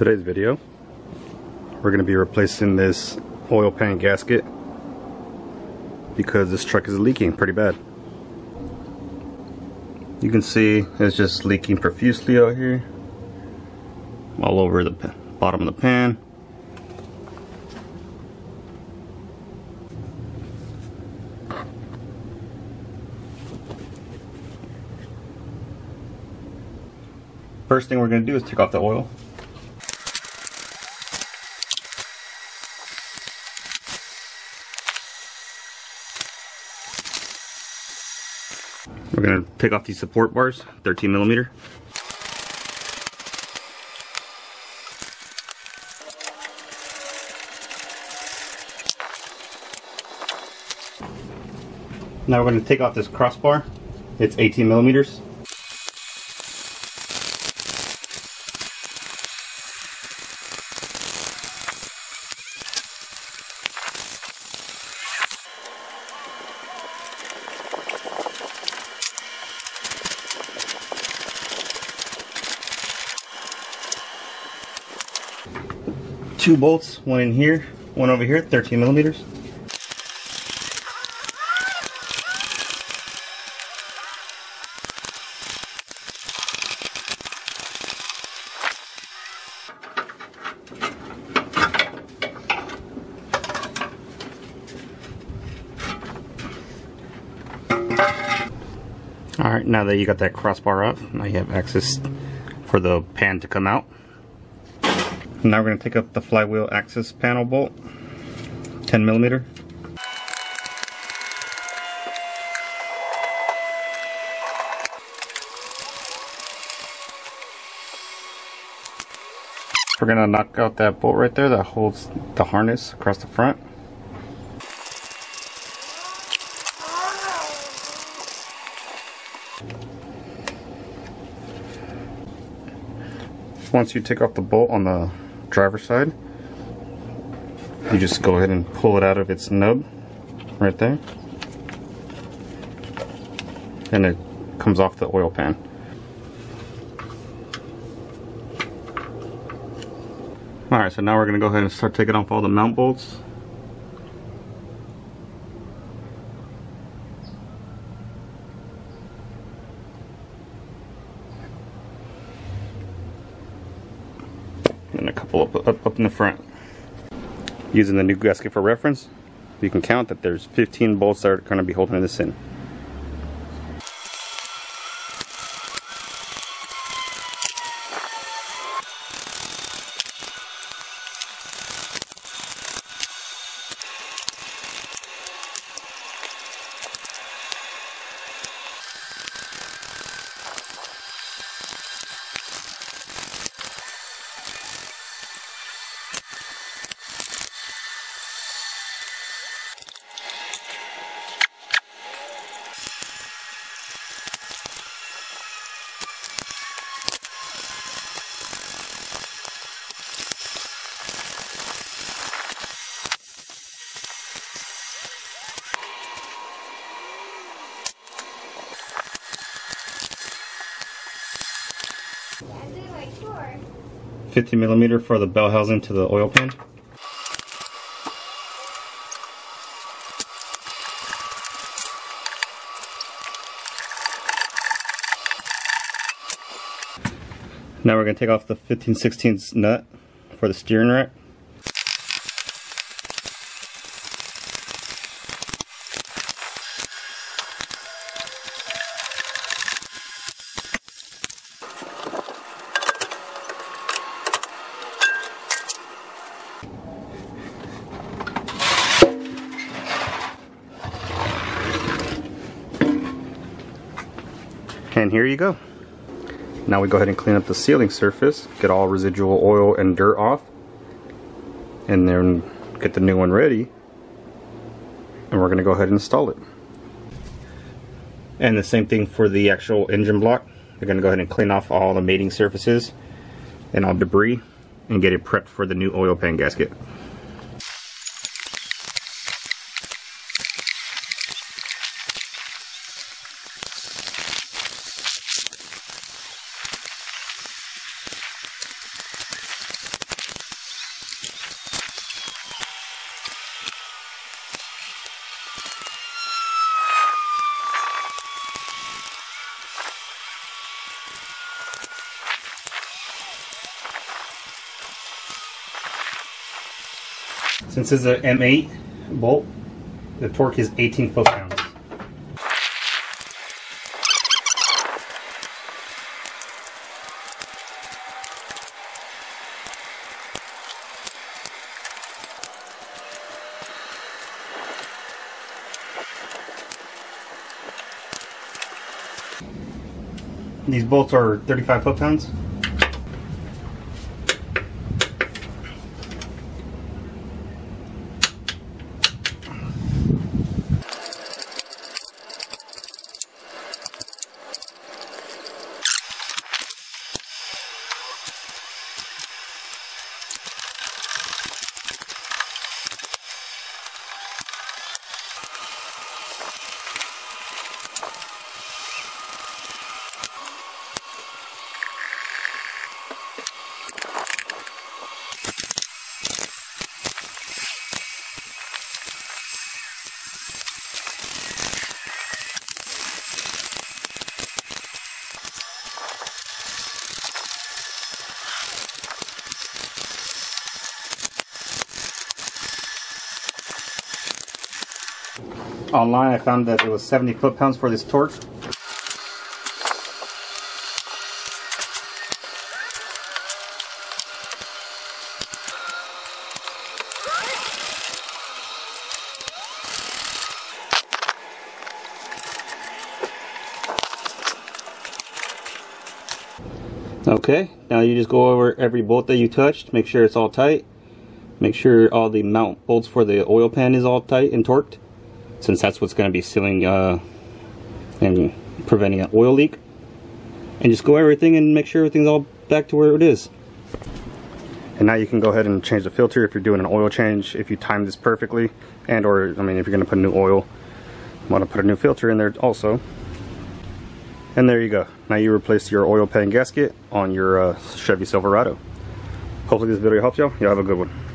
Today's video, we're going to be replacing this oil pan gasket because this truck is leaking pretty bad. You can see it's just leaking profusely out here, all over the bottom of the pan. First thing we're going to do is take off the oil. We're to take off these support bars, 13 millimeter. Now we're to take off this crossbar. It's 18 millimeters. Two bolts, one in here, one over here, 13 millimeters. Alright, now that you got that crossbar up, now you have access for the pan to come out. Now we're going to take up the flywheel access panel bolt, 10 millimeter. We're going to knock out that bolt right there that holds the harness across the front. Once you take off the bolt on the driver's side, you just go ahead and pull it out of its nub right there. And it comes off the oil pan. Alright, so now we're going to go ahead and start taking off all the mount bolts. Up, up, up in the front. Using the new gasket for reference, you can count that there's 15 bolts that are going to be holding this in. 50 millimeter for the bell housing to the oil pan. Now we're going to take off the 15 16 nut for the steering rack. And here you go. Now we go ahead and clean up the sealing surface, get all residual oil and dirt off, and then get the new one ready. And we're going to go ahead and install it. And the same thing for the actual engine block. We're going to go ahead and clean off all the mating surfaces and all debris and get it prepped for the new oil pan gasket. Since it's an M8 bolt, the torque is 18 foot-pounds. These bolts are 35 foot-pounds. Online I found that it was 70 foot-pounds for this torque. Okay, now you just go over every bolt that you touched, make sure it's all tight. Make sure all the mount bolts for the oil pan is all tight and torqued, since that's what's going to be sealing uh, and preventing an oil leak. And just go everything and make sure everything's all back to where it is. And now you can go ahead and change the filter if you're doing an oil change, if you time this perfectly, and or, I mean, if you're going to put new oil, want to put a new filter in there also. And there you go. Now you replace your oil pan gasket on your uh, Chevy Silverado. Hopefully this video helps y'all. Y'all have a good one.